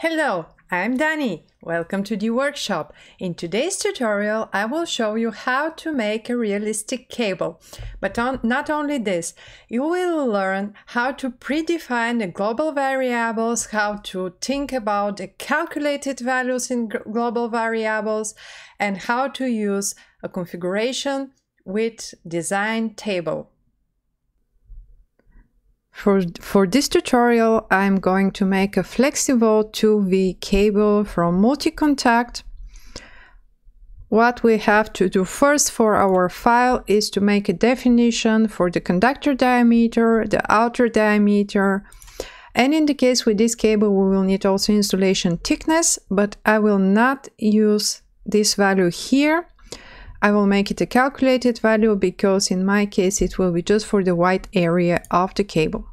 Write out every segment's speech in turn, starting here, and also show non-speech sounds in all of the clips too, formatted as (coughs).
Hello, I'm Dani. Welcome to D Workshop. In today's tutorial, I will show you how to make a realistic cable. But on, not only this, you will learn how to predefine the global variables, how to think about the calculated values in global variables, and how to use a configuration with design table. For, for this tutorial, I'm going to make a flexible 2V cable from multi-contact. What we have to do first for our file is to make a definition for the conductor diameter, the outer diameter, and in the case with this cable, we will need also insulation thickness, but I will not use this value here. I will make it a calculated value because in my case it will be just for the white area of the cable.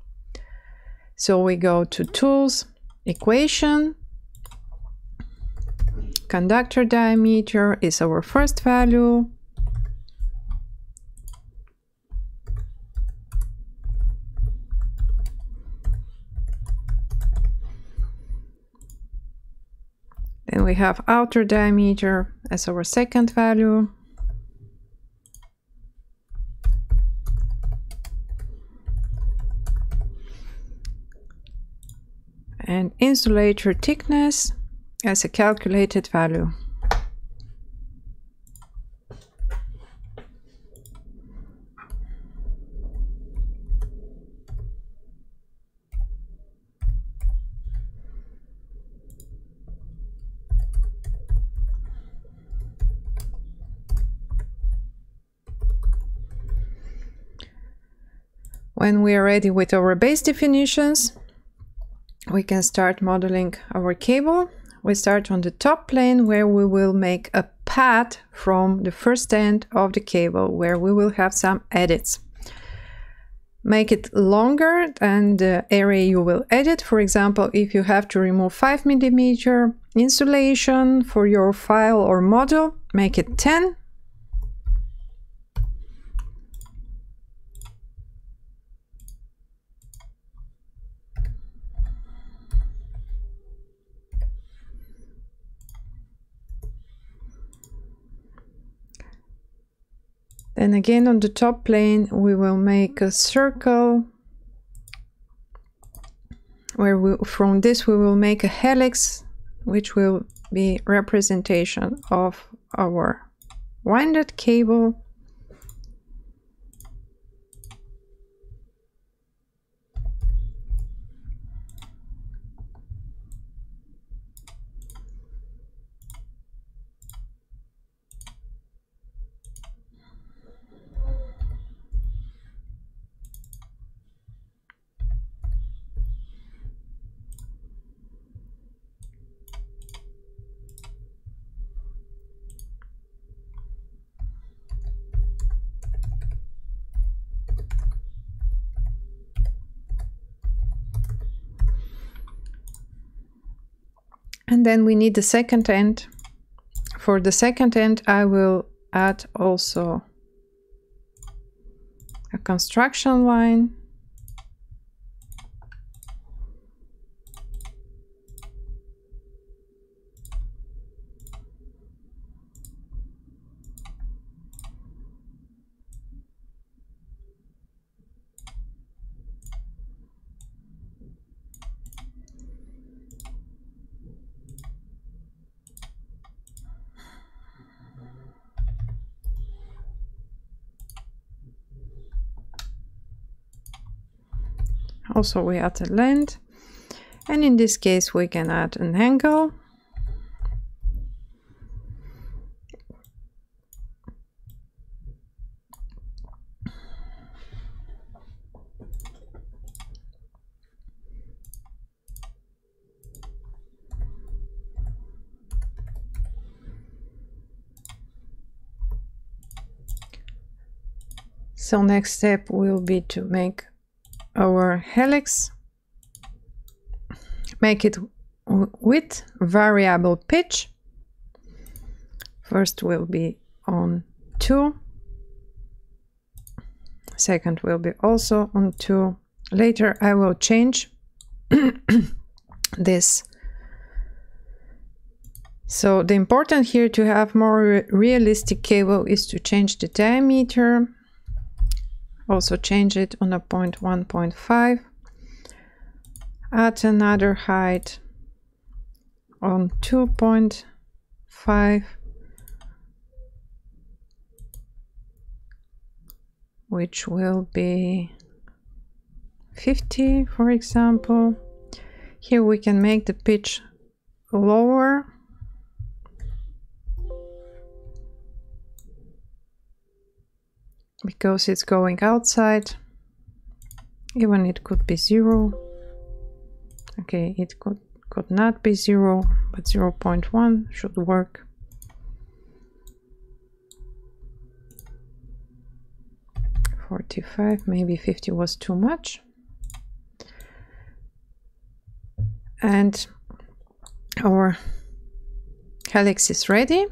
So we go to Tools, Equation, Conductor diameter is our first value. Then we have outer diameter as our second value. Insulator thickness as a calculated value. When we are ready with our base definitions, we can start modeling our cable. We start on the top plane where we will make a path from the first end of the cable where we will have some edits. Make it longer than the area you will edit. For example, if you have to remove 5 millimeter insulation for your file or model, make it 10 Then again on the top plane we will make a circle where we, from this we will make a helix which will be representation of our winded cable then we need the second end. For the second end I will add also a construction line also we add a length. And in this case we can add an angle. So next step will be to make our helix, make it with variable pitch. First will be on 2, second will be also on 2. Later I will change (coughs) this So the important here to have more re realistic cable is to change the diameter. Also change it on a point 1.5. Add another height on 2.5 which will be 50 for example here we can make the pitch lower because it's going outside even it could be zero okay it could could not be 0, but 0 0.1 should work. Forty-five, maybe fifty was too much. And our helix is ready.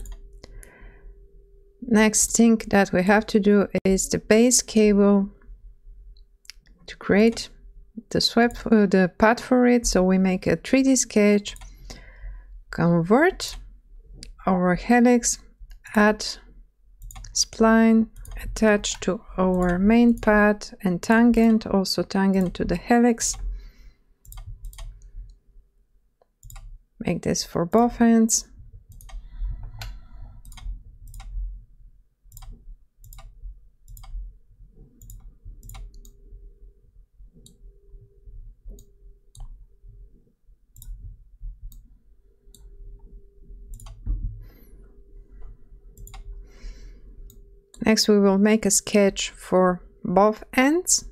Next thing that we have to do is the base cable to create the swap uh, the path for it. So we make a 3d sketch convert our helix add spline attach to our main path and tangent also tangent to the helix. Make this for both ends Next we will make a sketch for both ends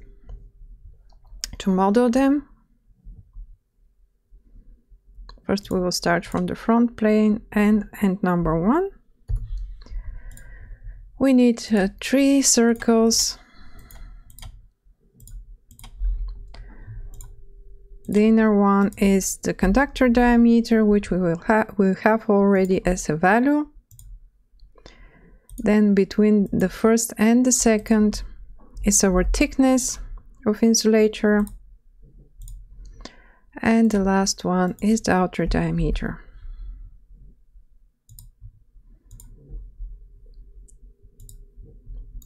to model them. First we will start from the front plane and end number one. We need uh, three circles. The inner one is the conductor diameter, which we will, ha will have already as a value. Then between the first and the second is our thickness of insulator. And the last one is the outer diameter.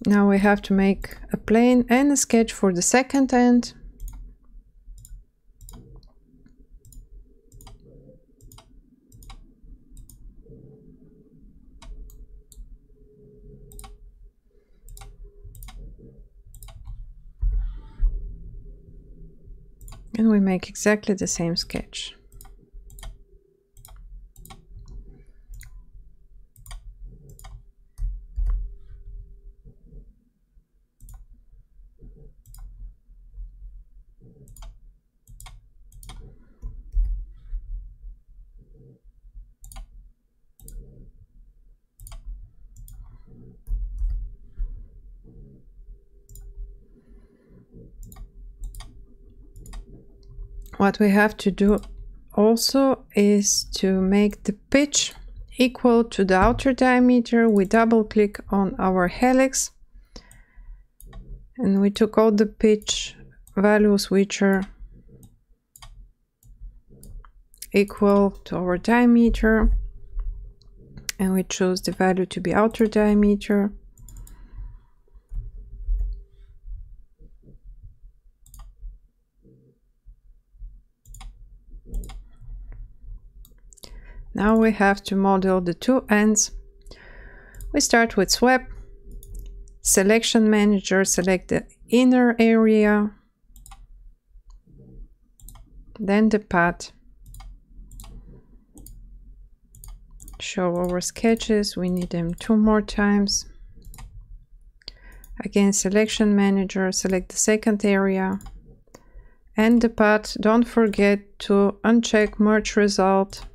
Now we have to make a plane and a sketch for the second end. And we make exactly the same sketch. What we have to do also is to make the pitch equal to the outer diameter. We double click on our helix. And we took all the pitch values which are equal to our diameter. And we chose the value to be outer diameter Now we have to model the two ends. We start with swap, selection manager, select the inner area, then the path. Show our sketches, we need them two more times. Again, selection manager, select the second area and the path. Don't forget to uncheck merge result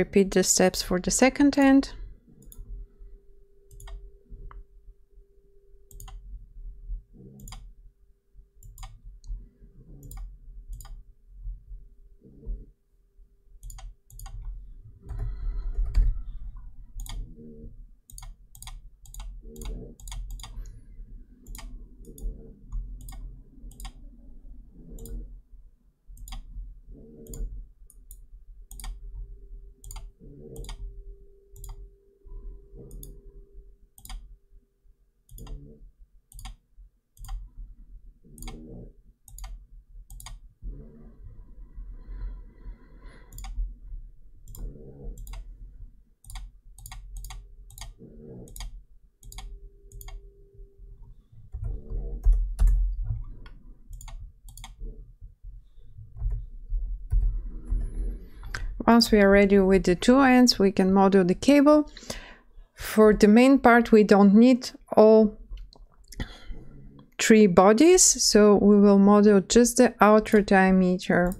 repeat the steps for the second end. Once we are ready with the two ends, we can model the cable. For the main part, we don't need all three bodies, so we will model just the outer diameter.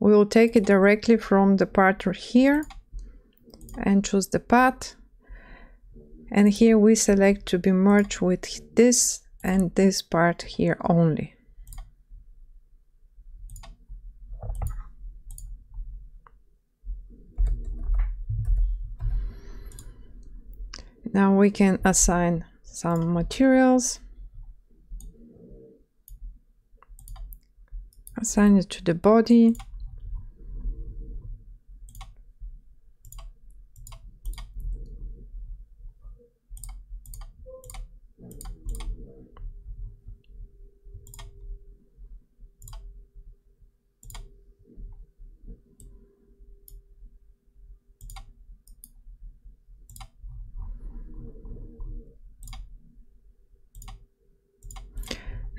We will take it directly from the part here and choose the path. And here we select to be merged with this and this part here only. Now we can assign some materials. Assign it to the body.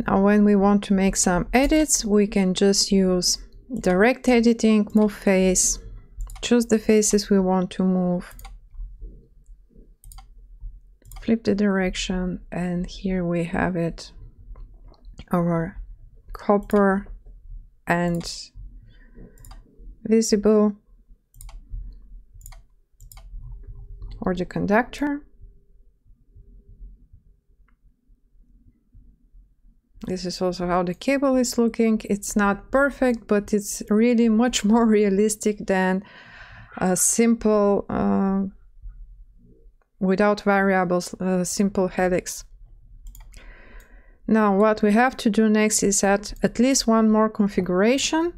Now when we want to make some edits, we can just use direct editing, move face, choose the faces we want to move, flip the direction, and here we have it, our copper and visible or the conductor. This is also how the cable is looking. It's not perfect, but it's really much (laughs) more realistic than a simple, uh, without variables, uh, simple helix. Now what we have to do next is add at least one more configuration,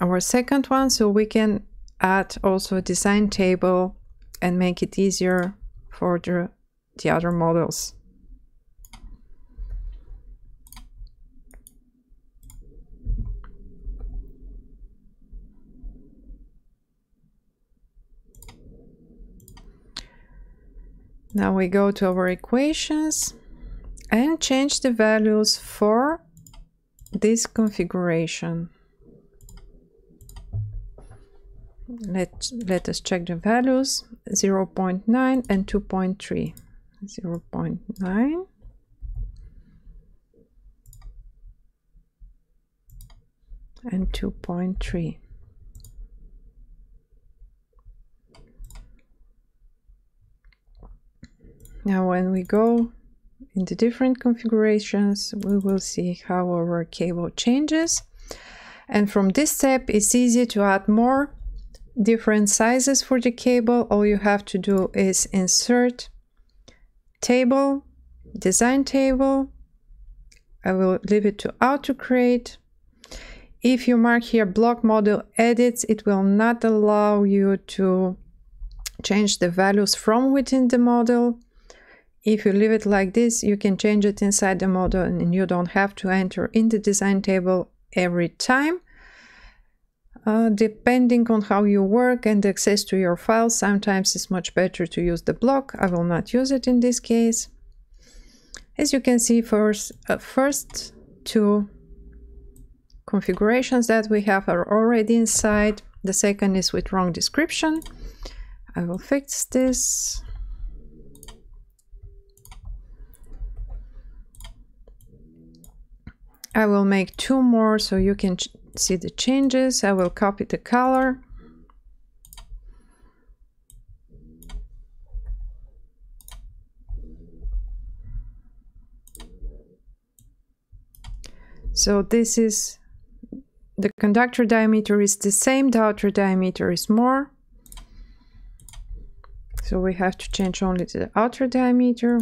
our second one, so we can add also a design table and make it easier for the, the other models. Now we go to our equations and change the values for this configuration. Let, let us check the values 0 0.9 and 2.3. 0 0.9 and 2.3. Now when we go into different configurations, we will see how our cable changes. And from this step, it's easy to add more different sizes for the cable. All you have to do is insert table, design table. I will leave it to auto create. If you mark here block model edits, it will not allow you to change the values from within the model. If you leave it like this, you can change it inside the model and you don't have to enter in the design table every time. Uh, depending on how you work and access to your files, sometimes it's much better to use the block. I will not use it in this case. As you can see, first, uh, first two configurations that we have are already inside. The second is with wrong description. I will fix this. I will make two more so you can see the changes. I will copy the color. So this is the conductor diameter is the same, the outer diameter is more. So we have to change only the outer diameter.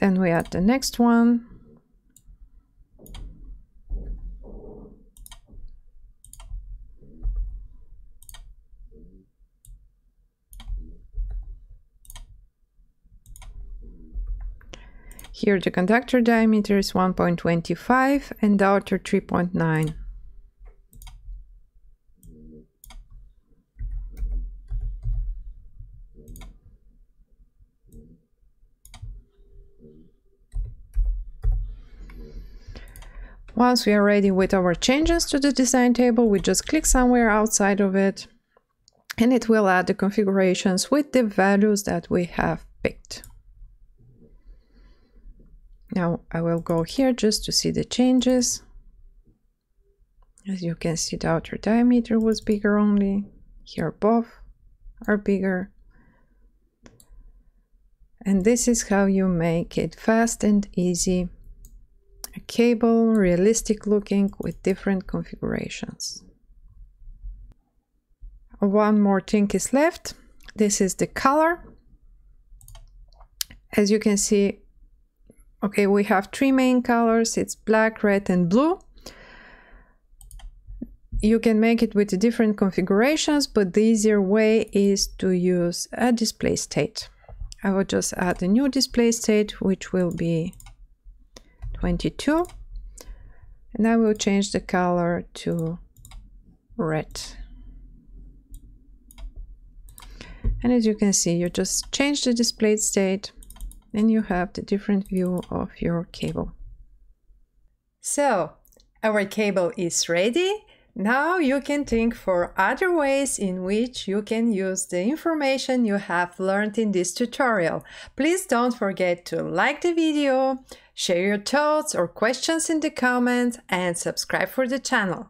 Then we add the next one. Here the conductor diameter is 1.25 and the outer 3.9. Once we are ready with our changes to the design table, we just click somewhere outside of it and it will add the configurations with the values that we have picked. Now I will go here just to see the changes. As you can see, the outer diameter was bigger only. Here both are bigger. And this is how you make it fast and easy. A cable, realistic looking with different configurations. One more thing is left. This is the color. As you can see, Okay, we have three main colors. It's black, red, and blue. You can make it with different configurations, but the easier way is to use a display state. I will just add a new display state, which will be 22. And I will change the color to red. And as you can see, you just change the displayed state and you have the different view of your cable. So our cable is ready. Now you can think for other ways in which you can use the information you have learned in this tutorial. Please don't forget to like the video, share your thoughts or questions in the comments and subscribe for the channel.